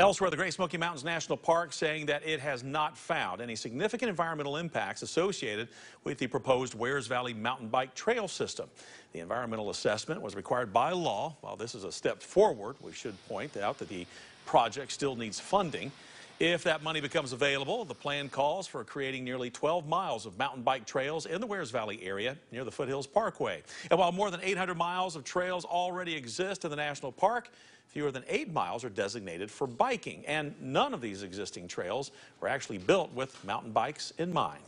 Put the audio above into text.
Elsewhere, the Great Smoky Mountains National Park saying that it has not found any significant environmental impacts associated with the proposed Wears Valley mountain bike trail system. The environmental assessment was required by law. While this is a step forward, we should point out that the project still needs funding. If that money becomes available, the plan calls for creating nearly 12 miles of mountain bike trails in the Wears Valley area near the Foothills Parkway. And while more than 800 miles of trails already exist in the national park, fewer than eight miles are designated for biking. And none of these existing trails were actually built with mountain bikes in mind.